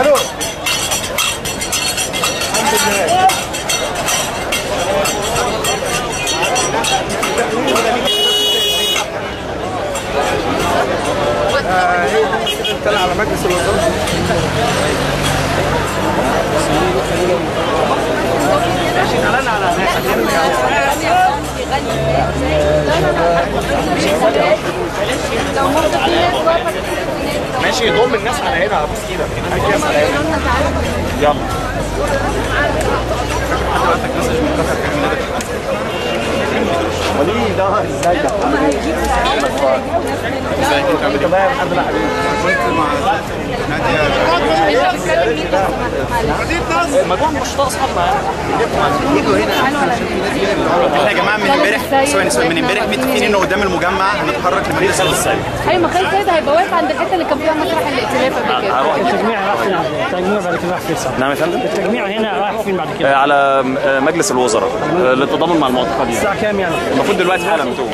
ألو الحمد لله طلع على مجلس الوزراء ماشي على هناك ماشي ضم الناس على هنا ابوس إيدك هات الناس. على هنا يلا وليد آه ازيك انت عامل إيه؟ تمام الحمد لله حبيبي كنت مع مجموعة نشطاء اصحابنا يجوا هنا. إحنا يا جماعة من امبارح ثواني ثواني من امبارح متفقين إنه قدام المجمع هنتحرك لمجلس الوزراء أيوه ما خالد سيد هيبقى واقف عند الحتة اللي كان فيها مسرح الائتلاف قبل كده. هروح. التجميع راح فين التجميع بعد كده راح فين صح نعم يا فندم. التجميع هنا راح فين بعد كده؟ آه، على آه، مجلس الوزراء آه، للتضامن مع المعتقلين الساعة كام يعني؟ المفروض دلوقتي حالا بتقوم